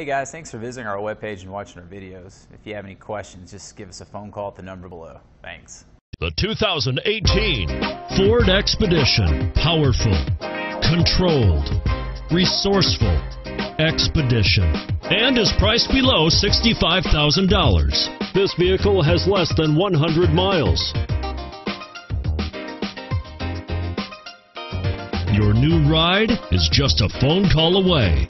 Hey guys, thanks for visiting our webpage and watching our videos. If you have any questions, just give us a phone call at the number below. Thanks. The 2018 Ford Expedition. Powerful, controlled, resourceful, Expedition. And is priced below $65,000. This vehicle has less than 100 miles. Your new ride is just a phone call away.